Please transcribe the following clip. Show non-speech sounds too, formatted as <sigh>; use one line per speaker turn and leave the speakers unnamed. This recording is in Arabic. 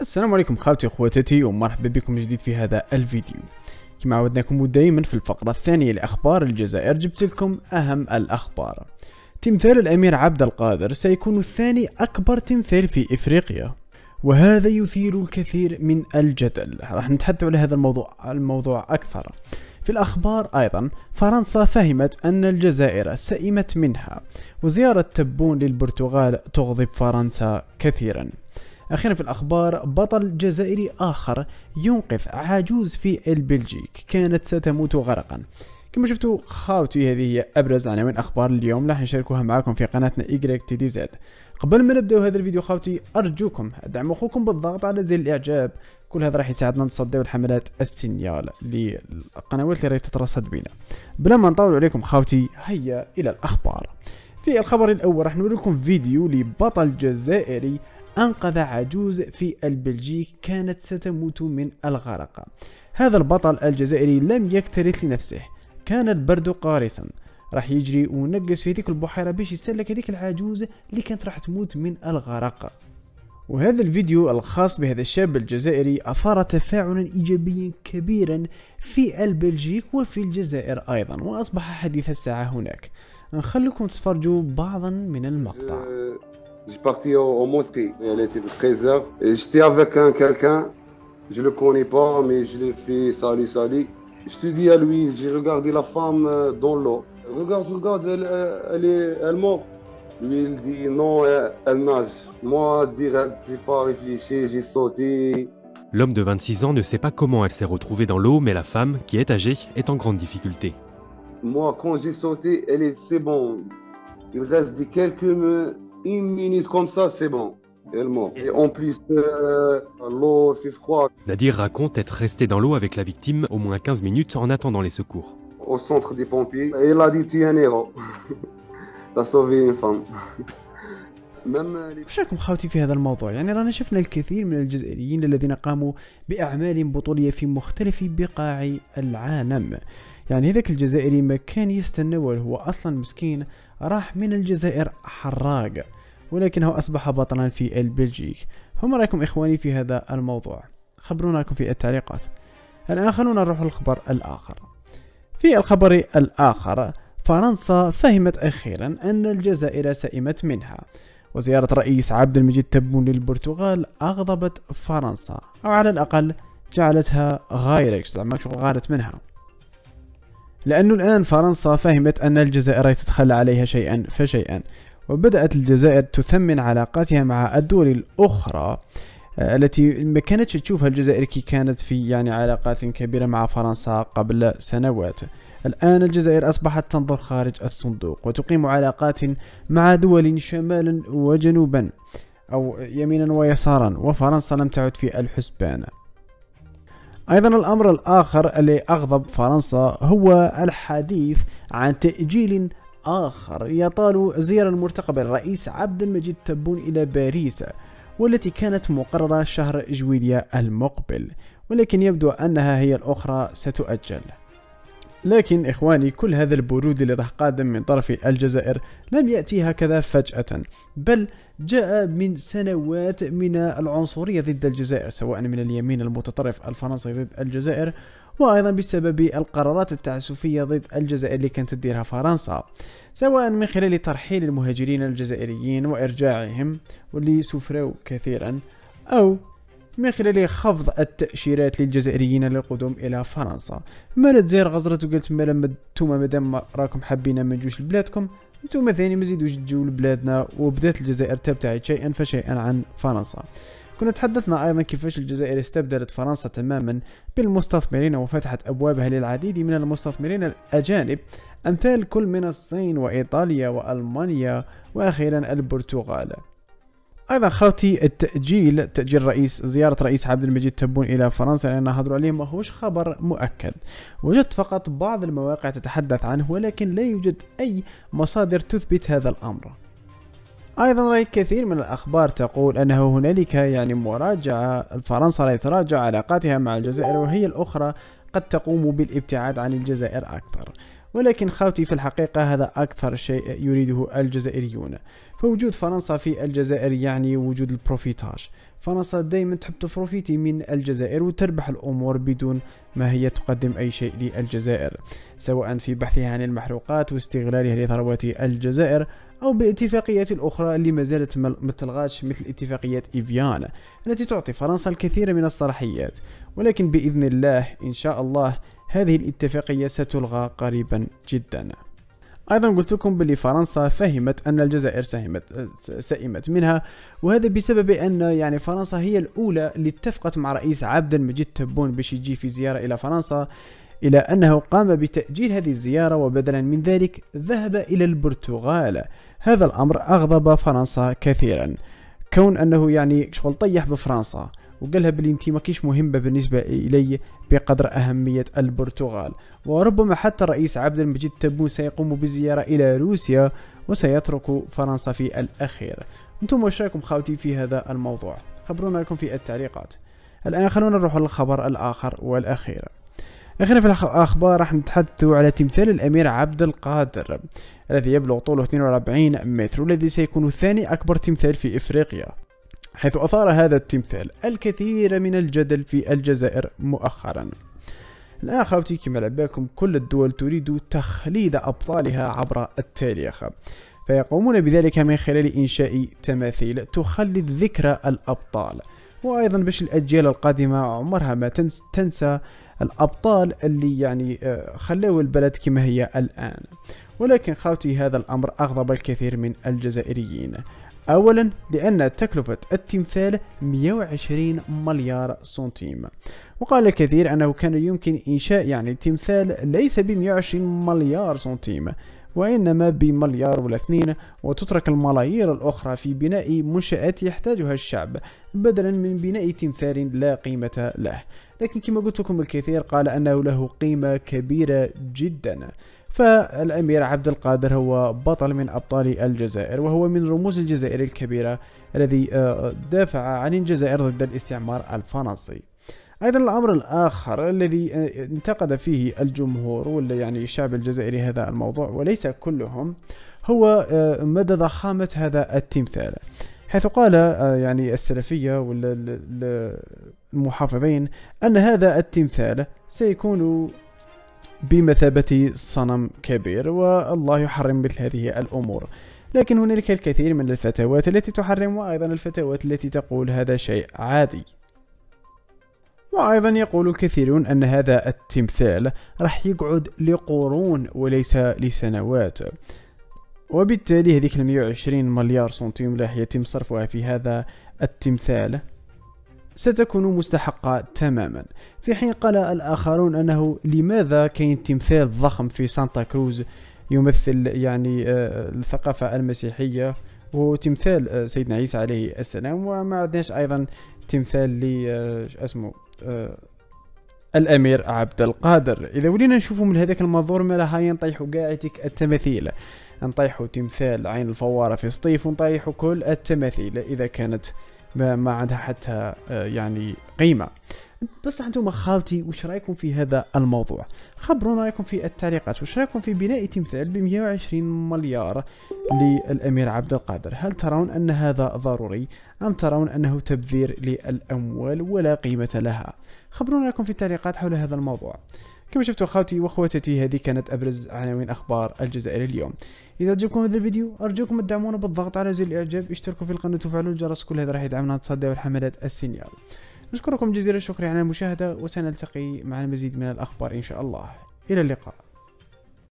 السلام عليكم خالتي اخواتتي ومرحبا بكم من جديد في هذا الفيديو. كما عودناكم دائما في الفقرة الثانية لأخبار الجزائر جبت لكم أهم الأخبار. تمثال الأمير عبد القادر سيكون ثاني أكبر تمثال في إفريقيا وهذا يثير الكثير من الجدل. راح نتحدث على هذا الموضوع الموضوع أكثر. في الأخبار أيضا فرنسا فهمت أن الجزائر سئمت منها وزيارة تبون للبرتغال تغضب فرنسا كثيرا. أخيرا في الأخبار بطل جزائري آخر ينقذ عجوز في البلجيك. كانت ستموت غرقا. كما شفتوا خاوتي هذه هي أبرز عناوين أخبار اليوم. راح نشاركوها معكم في قناتنا إيكريك تي دي زد قبل ما نبدأ هذا الفيديو خاوتي أرجوكم ادعموا أخوكم بالضغط على زر الإعجاب. كل هذا راح يساعدنا نصدو لحملات ال signale للقنوات اللي راهي تترصد بنا. بلا ما نطول عليكم خاوتي هيا إلى الأخبار. في الخبر الأول راح نوريكم فيديو لبطل جزائري أنقذ عجوز في البلجيك كانت ستموت من الغرق. هذا البطل الجزائري لم يكترث لنفسه. كان البرد قارسا راح يجري ونقص في ذيك البحيرة باش يسلك هذيك العجوز اللي كانت راح تموت من الغرق. وهذا الفيديو الخاص بهذا الشاب الجزائري أثار تفاعلا إيجابيا كبيرا في البلجيك وفي الجزائر أيضا وأصبح حديث الساعة هناك. نخليكم تتفرجوا بعضا من المقطع.
J'ai parti au, au, mosquée, elle était de 13h. J'étais avec un quelqu'un, je le connais pas, mais je l'ai fait salut, salut. Je te dis à lui, j'ai regardé la femme euh, dans l'eau. Regarde, regarde, elle, elle, est, elle mort. Lui, il dit non, elle, elle nage. Moi, direct, j'ai pas réfléchi, j'ai sauté.
L'homme de 26 ans ne sait pas comment elle s'est retrouvée dans l'eau, mais la femme, qui est âgée, est en grande difficulté.
Moi, quand j'ai sauté, elle est, c'est bon. Il reste des quelques une minute comme ça, c'est bon. Elle mort. Et en plus, euh, l'eau fait froid.
Nadir raconte être resté dans l'eau avec la victime au moins 15 minutes en attendant les secours.
Au centre des pompiers, il a dit tu es un héros. <laughs> T'as sauvé une femme.
وش رايكم خاوتي في هذا الموضوع؟ يعني رانا شفنا الكثير من الجزائريين الذين قاموا بأعمال بطولية في مختلف بقاع العالم. يعني هذاك الجزائري ما كان يستنى وهو أصلا مسكين راح من الجزائر حراق ولكنه أصبح بطلا في البلجيك فما رأيكم إخواني في هذا الموضوع؟ خبرونا لكم في التعليقات. الآن خلونا نروح للخبر الآخر. في الخبر الآخر فرنسا فهمت أخيرا أن الجزائر سئمت منها. وزيارة رئيس عبد المجيد تبون للبرتغال أغضبت فرنسا أو على الأقل جعلتها غايرة زعما شغل غارت منها. لأنه الآن فرنسا فهمت أن الجزائر تتخلى عليها شيئا فشيئا وبدأت الجزائر تثمن علاقاتها مع الدول الأخرى آه، التي ما كانتش تشوفها الجزائر كي كانت في يعني علاقات كبيرة مع فرنسا قبل سنوات. الآن الجزائر أصبحت تنظر خارج الصندوق وتقيم علاقات مع دول شمالا وجنوبا أو يمينا ويسارا وفرنسا لم تعد في الحسبان. أيضا الأمر الآخر اللي أغضب فرنسا هو الحديث عن تأجيل آخر يطال زيارة المرتقبة للرئيس عبد المجيد تبون إلى باريس والتي كانت مقررة شهر جويليا المقبل ولكن يبدو أنها هي الأخرى ستؤجل. لكن إخواني كل هذا البرود اللي راح قادم من طرف الجزائر لم يأتي هكذا فجأة بل جاء من سنوات من العنصرية ضد الجزائر سواء من اليمين المتطرف الفرنسي ضد الجزائر وأيضا بسبب القرارات التعسفية ضد الجزائر اللي كانت تديرها فرنسا سواء من خلال ترحيل المهاجرين الجزائريين وإرجاعهم واللي سفروا كثيرا أو من خلال خفض التأشيرات للجزائريين للقدوم إلى فرنسا. ما الجزائر غزرت وقالت ما لما نتوما مادام راكم حابين ما نجوش لبلادكم نتوما ثاني ما زيدوش تجيو لبلادنا وبدات الجزائر تبتعد شيئا فشيئا عن فرنسا. كنا تحدثنا أيضا كيفاش الجزائر استبدلت فرنسا تماما بالمستثمرين وفتحت أبوابها للعديد من المستثمرين الأجانب أمثال كل من الصين وإيطاليا وألمانيا وأخيرا البرتغال. أيضا خوتي التأجيل تأجيل رئيس زيارة رئيس عبد المجيد تبون إلى فرنسا لأن هضروا عليه ما هوش خبر مؤكد. وجدت فقط بعض المواقع تتحدث عنه ولكن لا يوجد أي مصادر تثبت هذا الأمر. أيضا رأي كثير من الأخبار تقول أنه هنالك يعني مراجعة فرنسا تراجع علاقاتها مع الجزائر وهي الأخرى قد تقوم بالابتعاد عن الجزائر أكثر. ولكن خوتي في الحقيقة هذا أكثر شيء يريده الجزائريون. فوجود فرنسا في الجزائر يعني وجود البروفيتاج. فرنسا دائما تحب تفروفيتي من الجزائر وتربح الأمور بدون ما هي تقدم أي شيء للجزائر سواء في بحثها عن المحروقات واستغلالها لثروات الجزائر أو بالاتفاقيات الأخرى اللي ما زالت متلغاش مثل اتفاقية إيفيان التي تعطي فرنسا الكثير من الصلاحيات. ولكن بإذن الله إن شاء الله هذه الاتفاقية ستلغى قريبا جدا. أيضا قلت لكم بلي فرنسا فهمت أن الجزائر ساهمت سئمت منها وهذا بسبب أن يعني فرنسا هي الأولى اللي اتفقت مع رئيس عبد المجيد تبون باش يجي في زيارة إلى فرنسا إلى أنه قام بتأجيل هذه الزيارة وبدلا من ذلك ذهب إلى البرتغال. هذا الأمر أغضب فرنسا كثيرا. كون أنه يعني شغل طيح بفرنسا. وقالها بلي انت ما كيش مهمة بالنسبة إلي بقدر أهمية البرتغال. وربما حتى الرئيس عبد المجيد تبون سيقوم بزيارة إلى روسيا وسيترك فرنسا في الأخير. أنتم وش رأيكم خاوتي في هذا الموضوع؟ خبرونا لكم في التعليقات. الآن خلونا نروح للخبر الآخر والأخير. أخيرا في الأخبار راح نتحدث على تمثال الأمير عبد القادر الذي يبلغ طوله 42 متر والذي سيكون ثاني أكبر تمثال في إفريقيا. حيث أثار هذا التمثال الكثير من الجدل في الجزائر مؤخرا. الآن أخوتي كما لعباكم كل الدول تريد تخليد أبطالها عبر التاريخ. فيقومون بذلك من خلال إنشاء تماثيل تخلد ذكرى الأبطال. وأيضا باش الأجيال القادمة عمرها ما تنسى الأبطال اللي يعني آه، خلوا البلد كما هي الآن. ولكن خاوتي هذا الأمر أغضب الكثير من الجزائريين. أولا لأن تكلفة التمثال 120 مليار سنتيم. وقال الكثير أنه كان يمكن إنشاء يعني تمثال ليس ب 120 مليار سنتيم وإنما بمليار ولا اثنين وتترك الملايير الأخرى في بناء منشآت يحتاجها الشعب بدلا من بناء تمثال لا قيمة له. لكن كما قلت لكم الكثير قال أنه له قيمة كبيرة جدا. فالأمير عبد القادر هو بطل من أبطال الجزائر وهو من رموز الجزائر الكبيرة الذي آه، دافع عن الجزائر ضد الاستعمار الفرنسي. أيضا الأمر الآخر الذي آه، انتقد فيه الجمهور ولا يعني الشعب الجزائري هذا الموضوع وليس كلهم هو آه، مدى ضخامة هذا التمثال. حيث قال يعني السلفية ولا المحافظين أن هذا التمثال سيكون بمثابة صنم كبير والله يحرم مثل هذه الأمور. لكن هنالك الكثير من الفتوات التي تحرم وأيضا الفتوات التي تقول هذا شيء عادي. وأيضا يقول الكثيرون أن هذا التمثال راح يقعد لقرون وليس لسنوات. وبالتالي هذيك 120 مليار سنتيم راح يتم صرفها في هذا التمثال. ستكون مستحقة تماما. في حين قال الآخرون أنه لماذا كاين تمثال ضخم في سانتا كروز يمثل يعني آه، الثقافة المسيحية وهو تمثال آه، سيدنا عيسى عليه السلام وما عندناش أيضا تمثال ل آه، اسمه الأمير عبد القادر. إذا ولينا نشوفوا من هذاك المنظور ما لها ينطيحوا قاعدك التماثيل. نطيحوا تمثال عين الفوارة في سطيف ونطيحوا كل التماثيل إذا كانت ما عندها حتى آه، يعني قيمة. بس أنتم خاوتي وش رأيكم في هذا الموضوع؟ خبرونا رأيكم في التعليقات وش رأيكم في بناء تمثال ب 120 مليار للأمير عبد القادر؟ هل ترون أن هذا ضروري أم ترون أنه تبذير للأموال ولا قيمة لها؟ خبرونا رأيكم في التعليقات حول هذا الموضوع. كما شفتوا اخواتي واخواتي هذه كانت أبرز عناوين أخبار الجزائر اليوم. إذا عجبكم هذا الفيديو أرجوكم تدعمونا بالضغط على زر الإعجاب اشتركوا في القناة وفعلوا الجرس كل هذا راح يدعمنا نتصدى الحملات السينيال نشكركم جزيل الشكر على المشاهدة وسنلتقي مع المزيد من الأخبار إن شاء الله. إلى اللقاء.